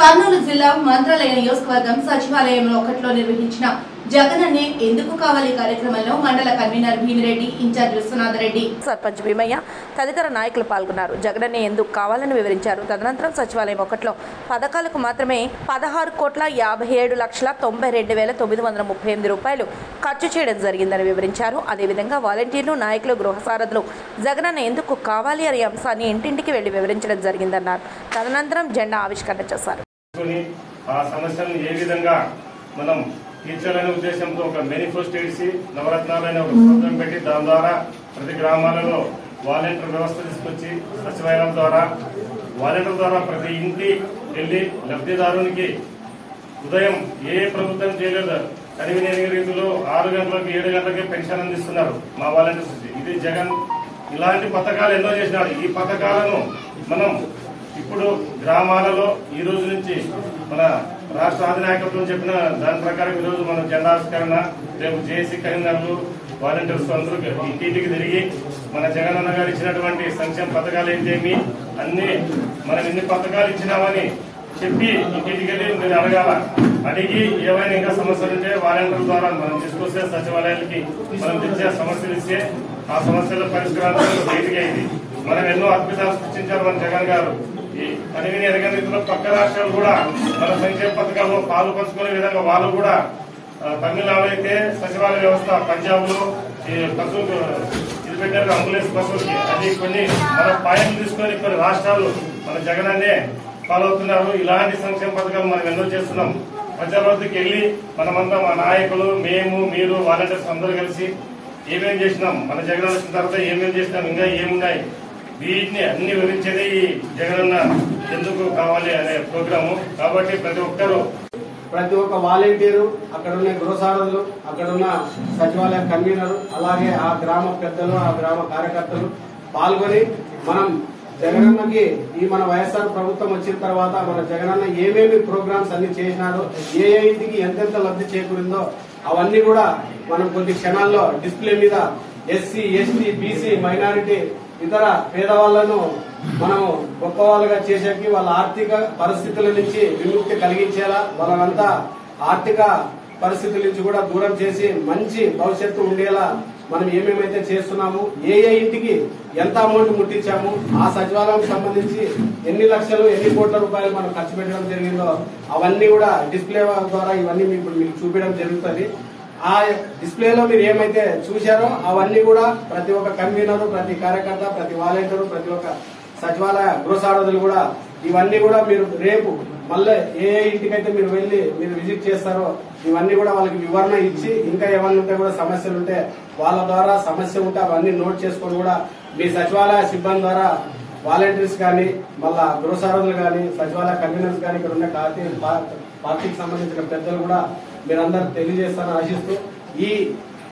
కర్నూలు జిల్లా మంత్రాలయ నియోజకవర్గం సచివాలయంలో ఒకటిలో నిర్వహించిన జగనన్నే ఎందుకు కావాలి కార్యక్రమంలో మండల convener Bhimireddy in charge Vishwanath Reddy. Sarpanch Bhimaiah తదితర నాయకులు పాల్గొన్నారు. జగనన్నే ఎందుకు కావాలని వివరించారు. తదనంతరం సచివాలయం ఒకటిలో పథకాలకు మాత్రమే పదహారు కోట్ల యాభై ఏడు లక్షల తొంభై రెండు వేల తొమ్మిది వందల ముప్పై ఎనిమిది రూపాయలు ఖర్చు చేయడం జరిగిందని వివరించారు. అదేవిధంగా వాలంటీర్లు నాయకులు గృహసారథులు జగనన్న ఎందుకు కావాలి అనే అంశాన్ని ఇంటింటికి వెళ్ళి వివరించడం జరిగిందన్నారు. తదనంతరం జెండా ఆవిష్కరణ చేశారు. తీసుకుని ఆ సమస్యలను ఏ విధంగా మనం తీర్చాలనే ఉద్దేశంతో ఒక మేనిఫెస్టో ఇచ్చి నవరత్నాలైన ఒక ప్రోగ్రాం పెట్టి దాని ద్వారా ప్రతి గ్రామాలలో వాలంటీర్ వ్యవస్థ తీసుకొచ్చి సచివాలయం ద్వారా వాలంటీర్ ద్వారా ప్రతి ఇంటి వెళ్ళి లబ్ధిదారునికి ఉదయం ఏ ప్రభుత్వం చేయలేదు కనివినేని రీతిలో ఆరు గంటలకు ఏడు గంటలకే పెన్షన్ అందిస్తున్నారు మా వాలంటీర్స్. ఇది జగన్ ఇలాంటి పథకాలు ఎన్నో చేసినాడు. ఈ పథకాలను మనం ఇప్పుడు గ్రామాలలో ఈ రోజు నుంచి మన రాష్ట్ర అధినాయకత్వం చెప్పిన దాని ప్రకారం ఈరోజు రోజు మన జెండావిష్కరణ రేపు జేసీ కరీంనగర్లు వాలంటీర్స్ అందరూ ఇంటింటికి తిరిగి మన జగనన్న గారు ఇచ్చినటువంటి సంక్షేమ పథకాలు ఏంటేమి అన్ని మనం ఎన్ని పథకాలు ఇచ్చినామని చెప్పి ఇంటింటికి వెళ్ళి మీరు అడగాల. అడిగి ఏవైనా ఇంకా సమస్యలు ఉంటే వాలంటీర్ ద్వారా మనం తీసుకొస్తే సచివాలయాలకి మనం తెచ్చే సమస్యలు ఇస్తే ఆ సమస్యల పరిష్కారాలు బయటికి అయింది. మనం ఎన్నో అద్భుతాలు సృష్టించారు మన జగన్ గారు. ఈ అడిగిన ఎరగని రీతిలో పక్క రాష్ట్రాలు కూడా మన సంక్షేమ పథకాల్లో పాలు పంచుకునే విధంగా వాళ్ళు కూడా తమిళనాడు అయితే సచివాలయ వ్యవస్థ పంజాబ్లో ఈ పశువులు ఇది పెట్టారు అంబులెన్స్ బస్సులకి అది కొన్ని మన పాయం తీసుకొని కొన్ని రాష్ట్రాలు మన జగన్ అన్నే ఫాలో అవుతున్నారు. ఇలాంటి సంక్షేమ పథకాలు మనం ఎన్నో చేస్తున్నాం. ప్రజలకి వెళ్ళి మనమంతా మా నాయకులు మేము మీరు వాలంటీర్స్ అందరూ కలిసి ఏమేం చేసినాం? మన జగన్ వచ్చిన తర్వాత ఏమేం చేసినాం? ఇంకా ఏమున్నాయి? వీటిని అన్ని వివరించేది ఈ జగనన్న ఎందుకు కావాలి అనే ప్రోగ్రాము. కాబట్టి ప్రతి ఒక్కరూ ప్రతి ఒక్క వాలంటీరు అక్కడ ఉన్న గృహసారథులు అక్కడ ఉన్న సచివాలయ కన్వీనర్ అలాగే ఆ గ్రామ పెద్దలు ఆ గ్రామ కార్యకర్తలు పాల్గొని మనం జగనన్నకి ఈ మన వైఎస్ఆర్ ప్రభుత్వం వచ్చిన తర్వాత మన జగనన్న ఏమేమి ప్రోగ్రామ్స్ అన్ని చేసినాడో ఏ ఏ ఇంటికి ఎంతెంత లబ్ధి చేకూరిందో అవన్నీ కూడా మనం కొద్ది క్షణాల్లో డిస్ప్లే మీద ఎస్సీ ఎస్టీ బీసీ మైనారిటీ ఇతర పేదవాళ్ళను మనం గొప్ప వాళ్ళుగా చేసేకి వాళ్ళ ఆర్థిక పరిస్థితుల నుంచి విముక్తి కలిగించేలా వాళ్ళంతా ఆర్థిక పరిస్థితుల నుంచి కూడా దూరం చేసి మంచి భవిష్యత్తు ఉండేలా మనం ఏమేమైతే చేస్తున్నాము ఏ ఏ ఇంటికి ఎంత అమౌంట్ ముట్టించాము ఆ సచివాలయం సంబంధించి ఎన్ని లక్షలు ఎన్ని కోట్ల రూపాయలు మనం ఖర్చు పెట్టడం జరిగిందో అవన్నీ కూడా డిస్ప్లే ద్వారా ఇవన్నీ మీకు మీకు చూపించడం జరుగుతుంది. ఆ డిస్ప్లేలో మీరు ఏమైతే చూశారో అవన్నీ కూడా ప్రతి ఒక్క కన్వీనరు ప్రతి కార్యకర్త ప్రతి వాలంటీరు ప్రతి ఒక్క సచివాలయ గృహసారథులు కూడా ఇవన్నీ కూడా మీరు రేపు మళ్ళీ ఏ ఏ ఇంటికైతే మీరు వెళ్ళి మీరు విజిట్ చేస్తారో ఇవన్నీ కూడా వాళ్ళకి వివరణ ఇచ్చి ఇంకా ఏమన్నా ఉంటే కూడా సమస్యలు ఉంటే వాళ్ళ ద్వారా సమస్య ఉంటే అవన్నీ నోట్ చేసుకొని కూడా మీ సచివాలయ సిబ్బంది ద్వారా వాలంటీర్స్ కానీ మళ్ళా గృహసారథులు కానీ సచివాలయ కన్వీనర్స్ కానీ ఇక్కడ ఉన్న పార్టీకి సంబంధించిన పెద్దలు కూడా మీరందరూ తెలియజేస్తారని ఆశిస్తూ ఈ